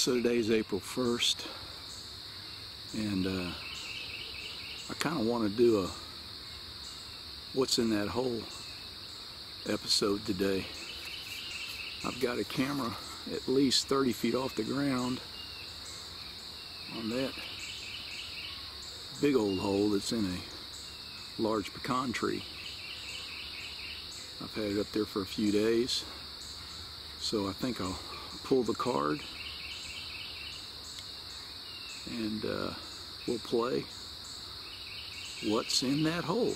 So today's April 1st, and uh, I kind of want to do a what's in that hole episode today. I've got a camera at least 30 feet off the ground on that big old hole that's in a large pecan tree. I've had it up there for a few days, so I think I'll pull the card and uh, we'll play what's in that hole.